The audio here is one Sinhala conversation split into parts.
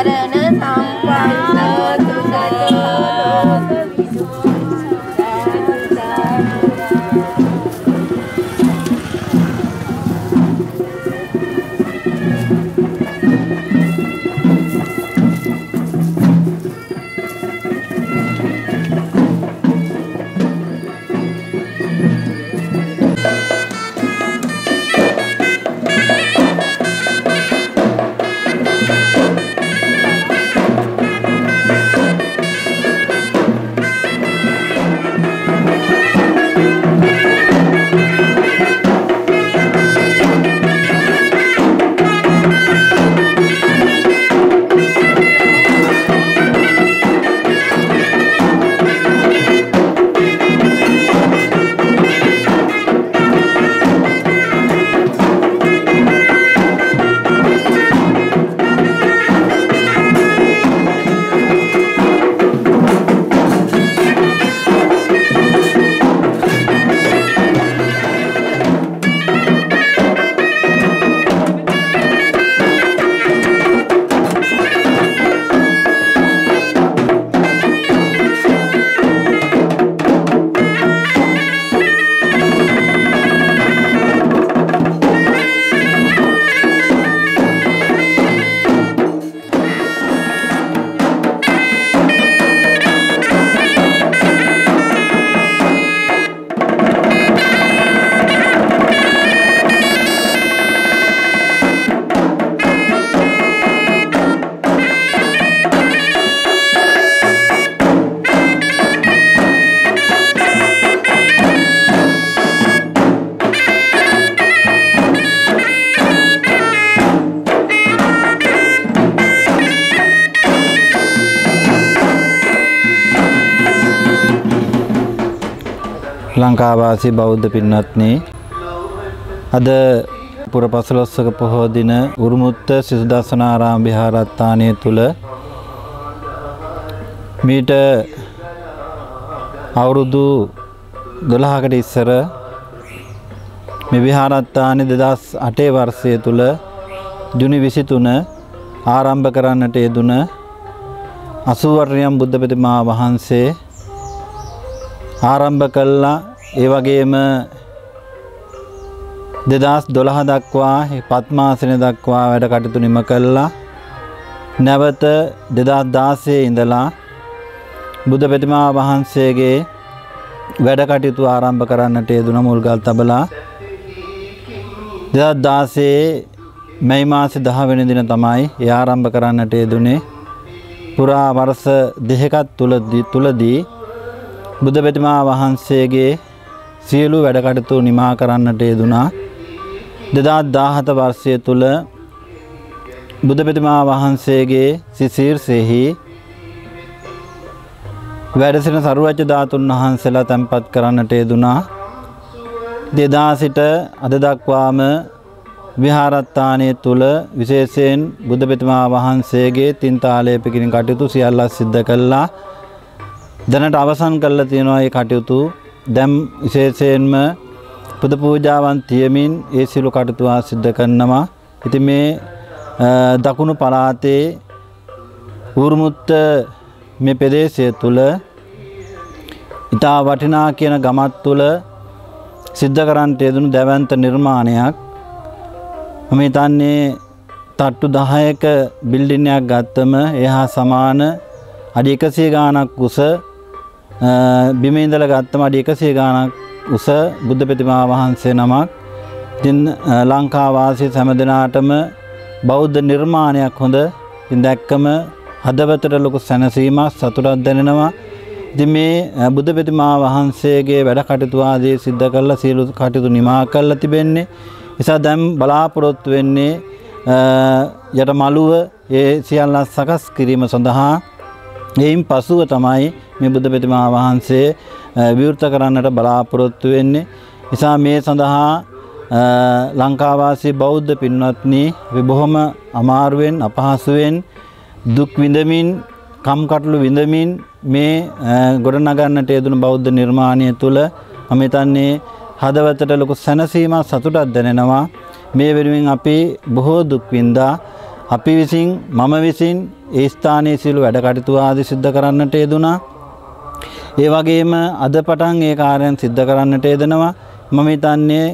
I don't ලංකාවාසී බෞද්ධ පින්වත්නි අද පුරපසළොස්වක පොහෝ දින උරුමුත්ත සිසුදස්සනාරාම විහාරස්ථානය තුල මීට අවුරුදු 12කට ඉස්සර මේ විහාරස්ථානයේ 2008 වර්ෂය තුල ජුනි 23 ආරම්භ කරන්නට යෙදුන 80 වර්ණියම් බුද්ධ ප්‍රතිමා වහන්සේ ආරම්භ කළා ඒ වගේම 2012 දක්වා පත්මාසන දක්වා වැඩ කටයුතු නිම කළා. නැවත 2016 ඉඳලා බුද්ධ ප්‍රතිමා වහන්සේගේ වැඩ කටයුතු ආරම්භ කරන්නට යෙදුන මුල්ගල් තබලා 2016 මැයි මාසේ 10 වෙනි දින තමයි ඒ ආරම්භ කරන්නට යෙදුනේ. පුරා වර්ෂ දෙකක් තුලදී තුලදී බුද්ධ ප්‍රතිමා වහන්සේගේ සියලු වැඩ කටයුතු නිමා කරන්නට යෙදුනා 2017 වර්ෂය තුල බුද්ධ ප්‍රතිමා වහන්සේගේ සිසීර්සෙහි වැඩ සිටින සරුවච්ච ධාතුන් වහන්සේලා තැන්පත් කරන්නට යෙදුනා දෙදා සිට අද දක්වාම විහාරස්ථානයේ තුල විශේෂයෙන් බුද්ධ ප්‍රතිමා වහන්සේගේ තින්තාලේප කිරීම කටයුතු සියල්ල සිද්ධ කළා. දැනට අවසන් කරලා තියෙනවා මේ කටයුතු. දැන් විශේෂයෙන්ම පුද පූජාවන් තියමින් ඒ සිළු කටයුතු සිද්ධ කරනවා. ඉතින් මේ දකුණු පළාතේ ඌරුමුත්ත මේ ප්‍රදේශය තුල ඉතා වටිනා කියන ගමත් තුල සිද්ධ කරන්නට යෙදුණු දැවැන්ත නිර්මාණයක්. මම හිතන්නේ තට්ටු 10ක බිල්ඩින් එකක් ගත්තම එහා සමාන අඩි 100 ගාණක් උස බිම ඉඳලා ගත්තම අඩි 100 ගාණක් උස බුද්ධ ප්‍රතිමා වහන්සේ නමක්. ඉතින් ලංකා වාසී හැම දිනාටම බෞද්ධ නිර්මාණයක් හොඳ. ඉතින් දැක්කම හදවතට ලොකු සැනසීමක් සතුටක් දැනෙනවා. ඉතින් මේ බුද්ධ ප්‍රතිමා වහන්සේගේ වැඩ කටයුතු ආදී සිද්ධ කරලා සියලු කටයුතු නිමා කරලා තිබෙන්නේ. නිසා දැන් බලාපොරොත්තු වෙන්නේ යට මළුව ඒ සියල්ල සකස් කිරීම සඳහා එයින් පසුව තමයි මේ බුද්ධ ප්‍රතිමා වහන්සේ විවෘත කරන්නට බලාපොරොත්තු වෙන්නේ. නිසා මේ සඳහා ලංකාවාසී බෞද්ධ පින්වත්නි අපි බොහොම අමාරුවෙන් අපහසුවෙන් දුක් විඳමින් කම්කටොළු විඳමින් මේ ගොඩනගන්නට යෙදුණු බෞද්ධ නිර්මාණය තුළ මම හිතන්නේ හදවතට ලොකු සැනසීමක් සතුටක් දැනෙනවා. මේ වෙනුවෙන් අපි බොහෝ දුක් විඳා අපි විසින් මම විසින් ඒ ස්ථානයේ සියලු වැඩ කටයුතු ආදී සිද්ධ කරන්නට යෙදුනා. ඒ වගේම අද පටන් ඒ කාර්යයන් සිද්ධ කරන්නට යෙදෙනවා. මම හිතන්නේ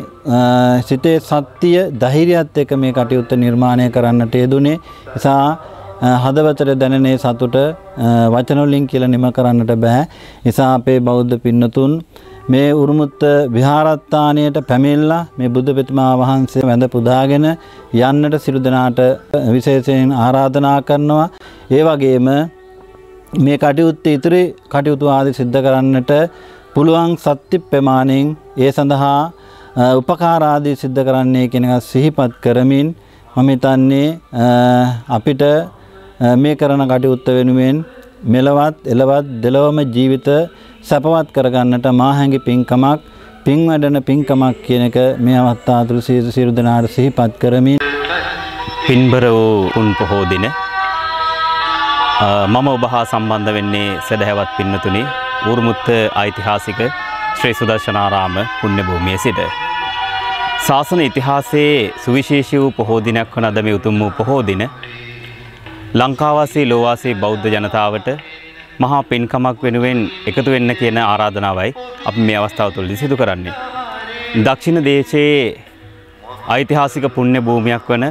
සිතේ සත්‍ය ධෛර්යයත් එක්ක මේ කටයුත්ත නිර්මාණය කරන්නට යෙදුනේ. නිසා හදවතට දැනෙනේ සතුට වචන වලින් කියලා නිම කරන්නට බෑ. නිසා අපේ බෞද්ධ පින්නතුන් මේ උරුමුත්ත විහාරස්ථානයට පැමිණලා මේ බුද්ධ ප්‍රතිමා වහන්සේ වැඳ පුදාගෙන යන්නට සිළු දෙනාට විශේෂයෙන් ආරාධනා කරනවා. ඒ වගේම මේ කටයුත්ත ඉතිරි කටයුතු ආදි සිද්ධ කරන්නට පුළුවන් සත්‍ය ප්‍රමාණයෙන් ඒ සඳහා උපකාරාදී සිද්ධ කරන්නේ කියන එක සිහිපත් කරමින් මම හිතන්නේ අපිට මේ කරන කටයුත්ත වෙනුවෙන් මෙලවත් එලවත් දෙලොවම ජීවිත සැපවත් කරගන්නට මාහැඟි පින්කමක් පින් වැඩන පින්කමක් කියන එක මේ අවස්ථා තුළ සියලු සියලු දෙනාට සිහිපත් කරමින් පින්බර වූ උන් පොහෝ දින මම ඔබ හා සම්බන්ධ වෙන්නේ සදහැවත් පින්නතුනි ඌරුමුත්ත ඓතිහාසික ශ්‍රී සුදර්ශනාරාම පුණ්‍ය භූමියේ සිට. ශාසන ඉතිහාසයේ සුවිශේෂී වූ පොහෝ දිනක් වන අද මේ උතුම් වූ පොහෝ දින ලංකාවාසී ලෝවාසී බෞද්ධ ජනතාවට මහා පින්කමක් වෙනුවෙන් එකතු වෙන්න කියන ආරාධනාවයි අපි මේ අවස්ථාව තුළදී සිදු කරන්නේ. දක්ෂිණ දේශයේ ඓතිහාසික පුණ්‍ය භූමියක් වන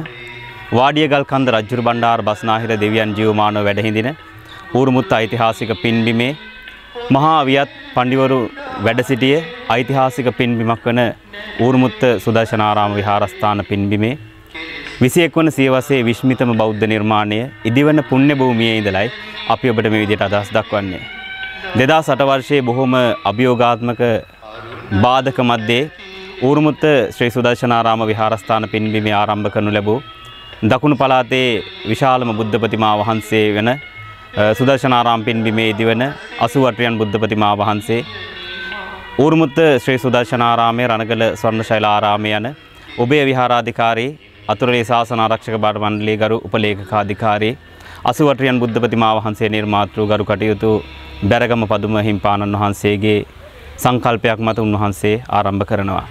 වාඩියගල් කන්ද රජ්ජුරු බණ්ඩාර බස්නාහිර දෙවියන් ජීවමානව වැඩහිඳින ඌරුමුත් ඓතිහාසික පින්බිමේ මහා අවියත් පණ්ඩිවරු වැඩ සිටිය ඓතිහාසික පින්බිමක් වන ඌරුමුත්ත සුදර්ශනාරාම විහාරස්ථාන පින්බිමේ විසියෙක් වන සියවසේ විශ්මිතම බෞද්ධ නිර්මාණය ඉදිවන පුණ්‍ය භූමියේ ඉඳලයි අපි ඔබට මේ විදිහට අදහස් දක්වන්නේ. 2008 වර්ෂයේ බොහොම අභියෝගාත්මක බාධක මැද්දේ ඌරුමුත්ත ශ්‍රී සුදර්ශනාරාම විහාරස්ථාන පින්බිමේ ආරම්භ කරනු ලැබූ දකුණු පළාතේ විශාලම බුද්ධ ප්‍රතිමා වහන්සේ වෙන සුදර්ශනාරාම පින්බිමේ ඉදිවන 88 යන් බුද්ධ ප්‍රතිමා වහන්සේ ඌරුමුත්ත ශ්‍රී සුදර්ශනාරාමයේ රණගල ස්වර්ණශෛල ආරාමයේ යන ඔබේ විහාරාධිකාරී අතුරේ ශාසන ආරක්ෂක බාඩ මණ්ඩලයේ ගරු උපලේඛකාධිකාරී අසුවටයන් බුද්ධ ප්‍රතිමා වහන්සේ නිර්මාතෘ ගරු කටයුතු බැරගම පදුම හිම්පාණන් වහන්සේගේ සංකල්පයක් මත උන්වහන්සේ ආරම්භ කරනවා.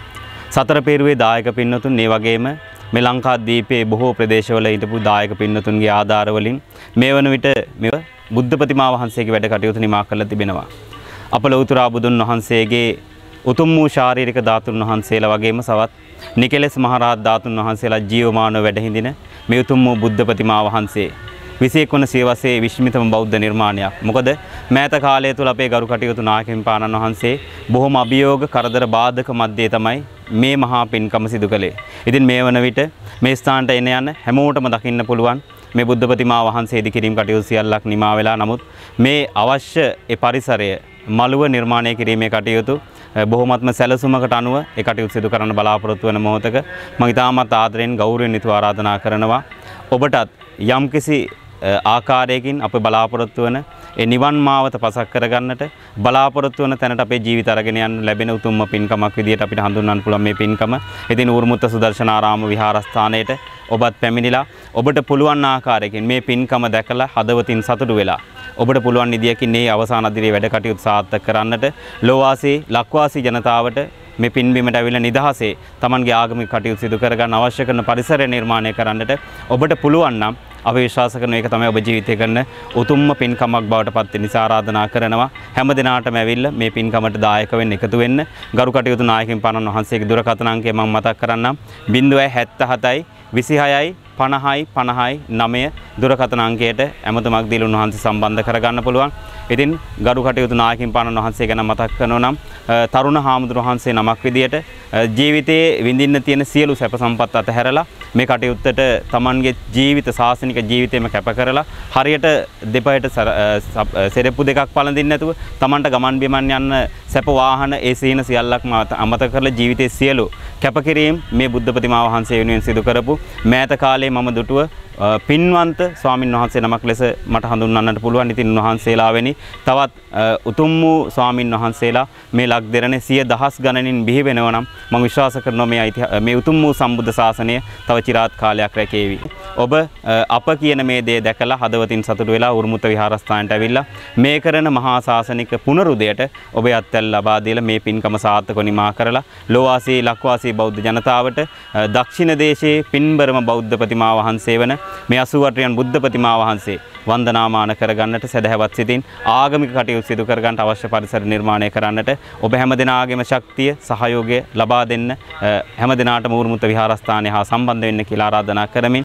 සතර පේරුවේ දායක පින්නතුන් මේ වගේම මේ ලංකාදීපයේ බොහෝ ප්‍රදේශවල හිටපු දායක පින්නතුන්ගේ ආධාර වලින් මේ වන විට මෙව බුද්ධ ප්‍රතිමා වහන්සේගේ වැඩ කටයුතු නිමා කරලා තිබෙනවා. අප ලෞතුරා බුදුන් වහන්සේගේ උතුම් වූ ශාරීරික ධාතුන් වහන්සේලා වගේම සවත් නිකලෙස් මහරහත් ධාතුන් වහන්සේලා ජීවමානව වැඩහිඳින මේ උතුම් වූ බුද්ධ ප්‍රතිමා වහන්සේ විසෙක් වන සියවසේ විශ්මිතම බෞද්ධ නිර්මාණයක්. මොකද මෑත කාලය තුළ අපේ ගරු කටයුතු නායකයන් පානන් වහන්සේ බොහොම අභියෝග කරදර බාධක මැද්දේ තමයි මේ මහා පින්කම සිදු කළේ. ඉතින් මේ වන විට මේ ස්ථානට එන යන හැමෝටම දකින්න පුළුවන් මේ බුද්ධ ප්‍රතිමා වහන්සේ ඉදිකිරීම කටයුතු සියල්ලක් නිමා වෙලා නමුත් මේ අවශ්‍ය ඒ පරිසරය මළුව නිර්මාණය කිරීමේ කටයුතු බොහොමත්ම සැලසුමකට අනුව ඒ කටයුතු සිදු කරන්න බලාපොරොත්තු වන මොහොතක මම ඉතාමත් ආදරෙන් ගෞරවයෙන් යුතුව ආරාධනා කරනවා. ඔබටත් යම්කිසි ආකාරයකින් අප බලාපොරොත්තු වන ඒ නිවන් මාවත පසක් කරගන්නට බලාපොරොත්තු වන තැනට අපේ ජීවිත අරගෙන යන්න ලැබෙන උතුම්ම පින්කමක් විදියට අපිට හඳුන්වන්න පුළුවන් මේ පින්කම. ඉතින් ඌර්මුත්ත සුදර්ශනාරාම විහාරස්ථානයේට ඔබත් පැමිණිලා ඔබට පුළුවන් ආකාරයකින් මේ පින්කම දැකලා හදවතින් සතුටු වෙලා ඔබට පුළුවන් නිදියකින් මේ අවසාන අදිරේ වැඩ කටයුතු සාර්ථක කරන්නට ලෝවාසී ලක්වාසී ජනතාවට මේ පින්බිමට ඇවිල්ලා නිදහසේ Tamanගේ ආගමික කටයුතු සිදු කරගන්න අවශ්‍ය කරන පරිසරය නිර්මාණය කරන්නට ඔබට පුළුවන් නම් අපි විශ්වාස කරන එක තමයි ඔබ ජීවිතය කරන උතුම්ම පින්කමක් බවට පත් වෙන නිසා ආරාධනා කරනවා. හැම දිනාටම ඇවිල්ලා මේ පින්කමට දායක වෙන්න එකතු වෙන්න. ගරු කටයුතු නායකින් පනන් වහන්සේගේ දුරකථන අංකය මම මතක් කරන්නම්. 077යි 26යි 50යි 50යි 9 දුරකථන අංකයට ඇමතුමක් දීලා උන්වහන්සේ සම්බන්ධ කරගන්න පුළුවන්. ඉතින් ගරු කටයුතු නායකින් පානන් වහන්සේ ගැන මතක් කරනවා නම් තරුණ හාමුදුර වහන්සේ නමක් විදියට ජීවිතයේ විඳින්න තියෙන සියලු සැප සම්පත් අතහැරලා මේ කටයුත්තට Tamanගේ ජීවිත සාසනික ජීවිතේම කැප කරලා හරියට දෙපයට සෙරෙප්පු දෙකක් පළඳින්න නැතුව Tamanට ගමන් බිමන් යන්න සැප වාහන ඒ සීන සියල්ලක්ම අමතක කරලා ජීවිතයේ සියලු කැපකිරීම මේ බුද්ධ ප්‍රතිමා වහන්සේ වෙනුවෙන් සිදු කරපු මෑත කාලේ මම දුටුව පින්වන්ත ස්වාමින් වහන්සේ නමක් ලෙස මට හඳුන්වන්නට පුළුවන්. ඉතින් උන්වහන්සේලා වැනි තවත් උතුම් වූ ස්වාමින් වහන්සේලා මේ ලක් දෙරණේ සිය දහස් ගණනින් බිහි වෙනවා නම් මම විශ්වාස කරනවා මේ මේ උතුම් වූ සම්බුද්ධ ශාසනය තව চিරාත් කාලයක් රැකේවි. ඔබ අප කියන මේ දේ දැකලා හදවතින් සතුටු වෙලා උරුමුත විහාරස්ථානට ඇවිල්ලා මේ කරන මහා ශාසනික පුනරුදයට ඔබ අත්ැල් ලබා දීලා මේ පින්කම සාර්ථකව නිමා කරලා ලෝවාසී ලක්වාසී බෞද්ධ ජනතාවට දක්ෂිණ දේශයේ පින්බරම බෞද්ධ ප්‍රතිමා වහන්සේ වන මේ 88 බුද්ධ ප්‍රතිමා වහන්සේ වන්දනාමාන කරගන්නට සදහැවත් සිතින් ආගමික කටයුතු සිදු කරගන්නට අවශ්‍ය පරිසර නිර්මාණය කරන්නට ඔබ හැම දෙනාගේම ශක්තිය සහයෝගය ලබා දෙන්න හැම දෙනාටම ඌරුමුත විහාරස්ථානය හා සම්බන්ධ වෙන්න කියලා ආරාධනා කරමින්